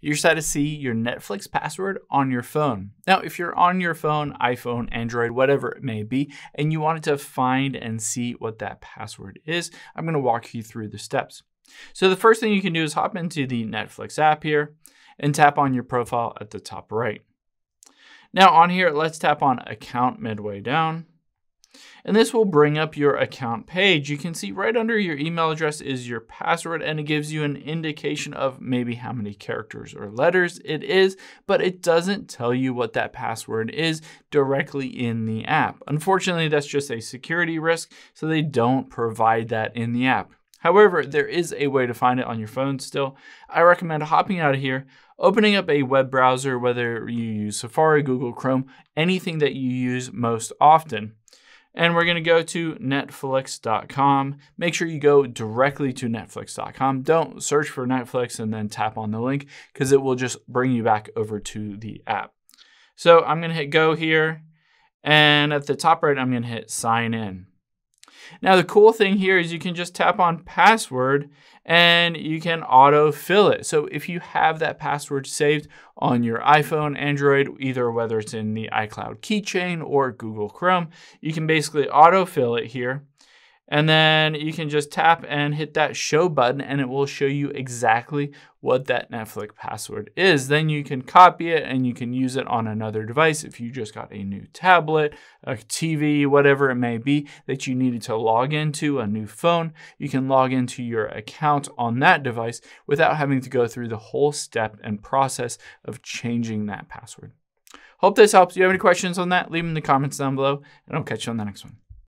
you're set to see your Netflix password on your phone. Now, if you're on your phone, iPhone, Android, whatever it may be, and you wanted to find and see what that password is, I'm going to walk you through the steps. So the first thing you can do is hop into the Netflix app here and tap on your profile at the top right. Now on here, let's tap on account midway down. And this will bring up your account page. You can see right under your email address is your password and it gives you an indication of maybe how many characters or letters it is, but it doesn't tell you what that password is directly in the app. Unfortunately, that's just a security risk, so they don't provide that in the app. However, there is a way to find it on your phone still. I recommend hopping out of here, opening up a web browser, whether you use Safari, Google Chrome, anything that you use most often. And we're going to go to netflix.com. Make sure you go directly to netflix.com. Don't search for Netflix and then tap on the link because it will just bring you back over to the app. So I'm going to hit go here. And at the top right, I'm going to hit sign in. Now the cool thing here is you can just tap on password and you can auto fill it. So if you have that password saved on your iPhone, Android, either whether it's in the iCloud keychain or Google Chrome, you can basically auto fill it here. And then you can just tap and hit that show button and it will show you exactly what that Netflix password is. Then you can copy it and you can use it on another device if you just got a new tablet, a TV, whatever it may be that you needed to log into, a new phone. You can log into your account on that device without having to go through the whole step and process of changing that password. Hope this helps. If you have any questions on that, leave them in the comments down below and I'll catch you on the next one.